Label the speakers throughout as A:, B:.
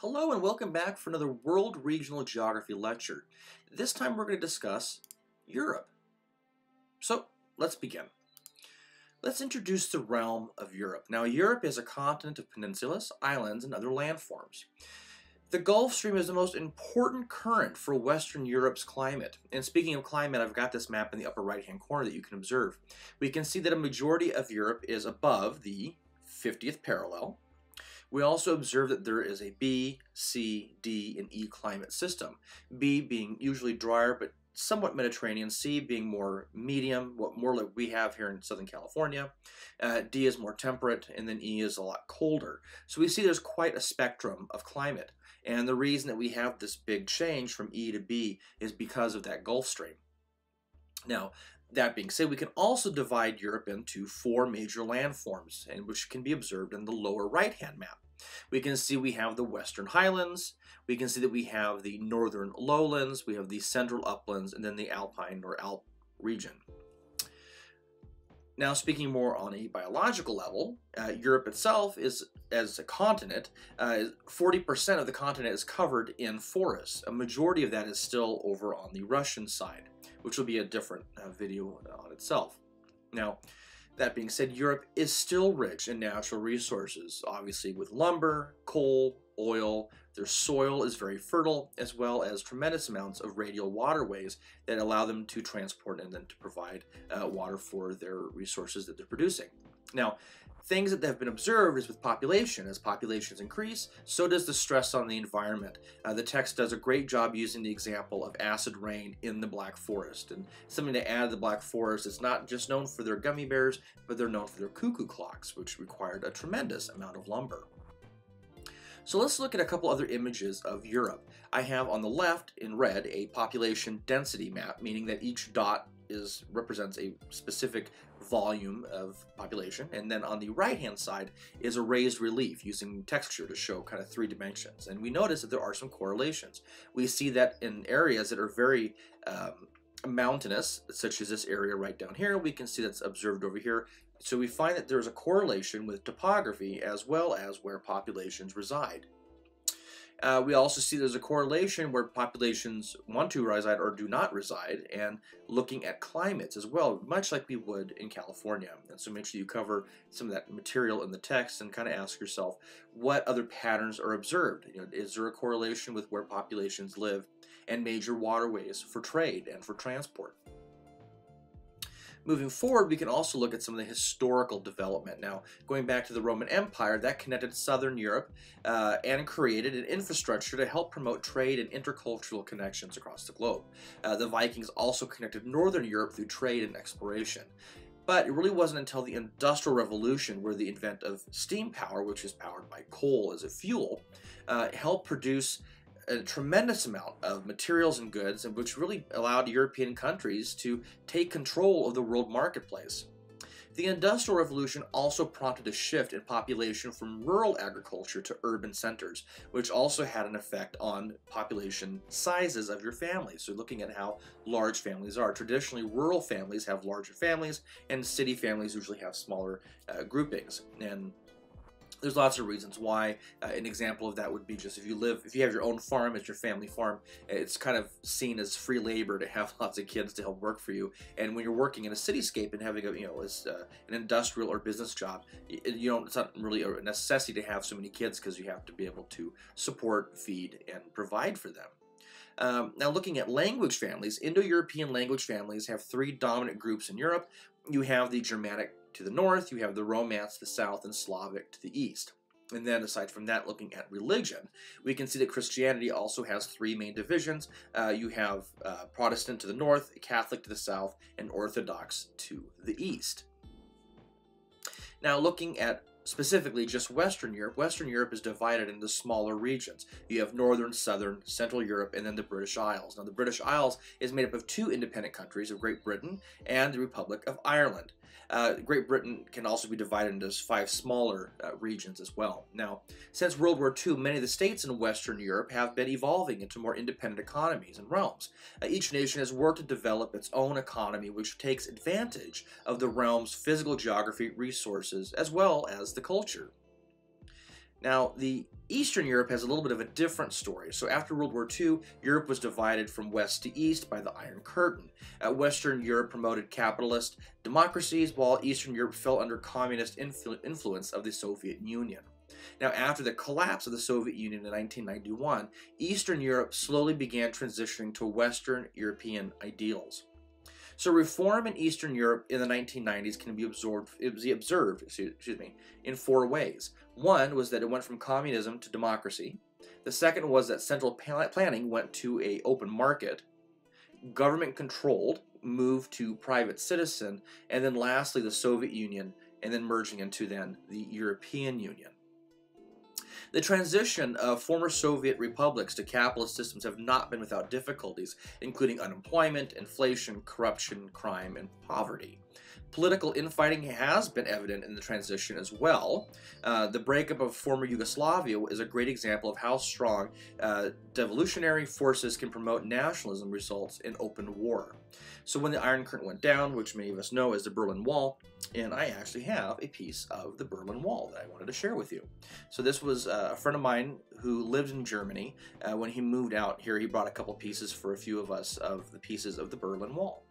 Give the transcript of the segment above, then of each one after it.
A: Hello and welcome back for another World Regional Geography lecture. This time we're going to discuss Europe. So let's begin. Let's introduce the realm of Europe. Now Europe is a continent of peninsulas, islands, and other landforms. The Gulf Stream is the most important current for Western Europe's climate. And speaking of climate, I've got this map in the upper right hand corner that you can observe. We can see that a majority of Europe is above the 50th parallel, we also observe that there is a B, C, D, and E climate system. B being usually drier but somewhat Mediterranean, C being more medium, what more like we have here in Southern California. Uh, D is more temperate, and then E is a lot colder. So we see there's quite a spectrum of climate. And the reason that we have this big change from E to B is because of that Gulf Stream. Now, that being said, we can also divide Europe into four major landforms, and which can be observed in the lower right-hand map. We can see we have the Western Highlands, we can see that we have the Northern Lowlands, we have the Central Uplands, and then the Alpine or Alp region. Now, speaking more on a biological level, uh, Europe itself is, as a continent, 40% uh, of the continent is covered in forests. A majority of that is still over on the Russian side which will be a different uh, video on itself. Now, that being said, Europe is still rich in natural resources, obviously with lumber, coal, oil. Their soil is very fertile, as well as tremendous amounts of radial waterways that allow them to transport and then to provide uh, water for their resources that they're producing. Now, things that have been observed is with population. As populations increase, so does the stress on the environment. Uh, the text does a great job using the example of acid rain in the Black Forest. And something to add to the Black Forest is not just known for their gummy bears, but they're known for their cuckoo clocks, which required a tremendous amount of lumber. So let's look at a couple other images of Europe. I have on the left in red a population density map, meaning that each dot is represents a specific volume of population. And then on the right hand side is a raised relief using texture to show kind of three dimensions. And we notice that there are some correlations. We see that in areas that are very um, mountainous, such as this area right down here, we can see that's observed over here. So we find that there's a correlation with topography as well as where populations reside. Uh, we also see there's a correlation where populations want to reside or do not reside, and looking at climates as well, much like we would in California. And so make sure you cover some of that material in the text and kind of ask yourself what other patterns are observed. You know, is there a correlation with where populations live and major waterways for trade and for transport? Moving forward, we can also look at some of the historical development. Now, going back to the Roman Empire, that connected southern Europe uh, and created an infrastructure to help promote trade and intercultural connections across the globe. Uh, the Vikings also connected northern Europe through trade and exploration. But it really wasn't until the Industrial Revolution where the invent of steam power, which is powered by coal as a fuel, uh, helped produce a tremendous amount of materials and goods, which really allowed European countries to take control of the world marketplace. The Industrial Revolution also prompted a shift in population from rural agriculture to urban centers, which also had an effect on population sizes of your family. So, looking at how large families are. Traditionally, rural families have larger families, and city families usually have smaller uh, groupings. And there's lots of reasons why. Uh, an example of that would be just if you live, if you have your own farm, it's your family farm, it's kind of seen as free labor to have lots of kids to help work for you. And when you're working in a cityscape and having a, you know, uh, an industrial or business job, you don't, it's not really a necessity to have so many kids because you have to be able to support, feed, and provide for them. Um, now, looking at language families, Indo European language families have three dominant groups in Europe. You have the Germanic to the north, you have the Romance to the south, and Slavic to the east. And then, aside from that, looking at religion, we can see that Christianity also has three main divisions. Uh, you have uh, Protestant to the north, Catholic to the south, and Orthodox to the east. Now, looking at specifically just Western Europe, Western Europe is divided into smaller regions. You have Northern, Southern, Central Europe, and then the British Isles. Now, the British Isles is made up of two independent countries of Great Britain and the Republic of Ireland. Uh, Great Britain can also be divided into five smaller uh, regions as well. Now, since World War II, many of the states in Western Europe have been evolving into more independent economies and realms. Uh, each nation has worked to develop its own economy, which takes advantage of the realm's physical geography, resources, as well as the culture. Now, the Eastern Europe has a little bit of a different story. So after World War II, Europe was divided from west to east by the Iron Curtain. Uh, Western Europe promoted capitalist democracies, while Eastern Europe fell under communist influ influence of the Soviet Union. Now, after the collapse of the Soviet Union in 1991, Eastern Europe slowly began transitioning to Western European ideals. So reform in Eastern Europe in the 1990s can be absorbed, be observed excuse me, in four ways. One was that it went from communism to democracy. The second was that central planning went to a open market. Government controlled moved to private citizen, and then lastly the Soviet Union, and then merging into then the European Union. The transition of former Soviet republics to capitalist systems have not been without difficulties, including unemployment, inflation, corruption, crime, and poverty. Political infighting has been evident in the transition as well. Uh, the breakup of former Yugoslavia is a great example of how strong uh, devolutionary forces can promote nationalism results in open war. So when the Iron Curtain went down, which many of us know as the Berlin Wall, and I actually have a piece of the Berlin Wall that I wanted to share with you. So this was uh, a friend of mine who lived in Germany. Uh, when he moved out here, he brought a couple pieces for a few of us of the pieces of the Berlin Wall.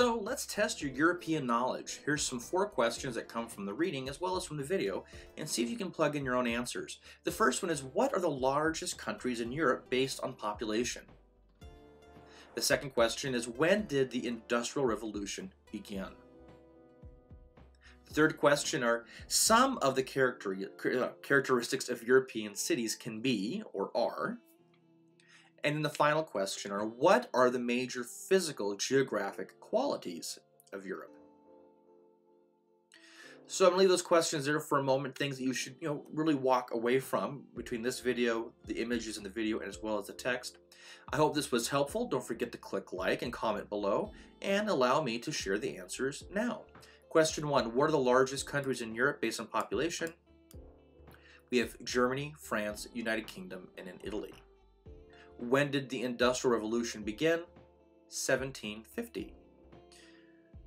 A: So let's test your European knowledge. Here's some four questions that come from the reading as well as from the video and see if you can plug in your own answers. The first one is what are the largest countries in Europe based on population? The second question is when did the Industrial Revolution begin? The third question are some of the character, uh, characteristics of European cities can be or are. And then the final question are what are the major physical geographic qualities of Europe? So I'm gonna leave those questions there for a moment, things that you should you know really walk away from between this video, the images in the video, and as well as the text. I hope this was helpful. Don't forget to click like and comment below, and allow me to share the answers now. Question one, what are the largest countries in Europe based on population? We have Germany, France, United Kingdom, and in Italy. When did the Industrial Revolution begin? 1750.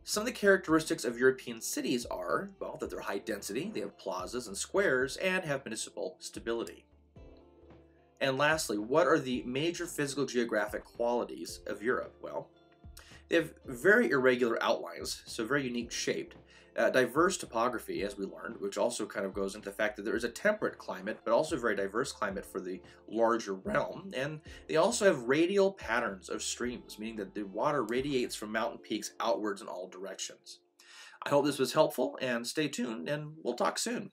A: Some of the characteristics of European cities are, well, that they're high density, they have plazas and squares, and have municipal stability. And lastly, what are the major physical geographic qualities of Europe? Well, they have very irregular outlines, so very unique shaped, uh, diverse topography, as we learned, which also kind of goes into the fact that there is a temperate climate, but also very diverse climate for the larger realm. And they also have radial patterns of streams, meaning that the water radiates from mountain peaks outwards in all directions. I hope this was helpful, and stay tuned, and we'll talk soon.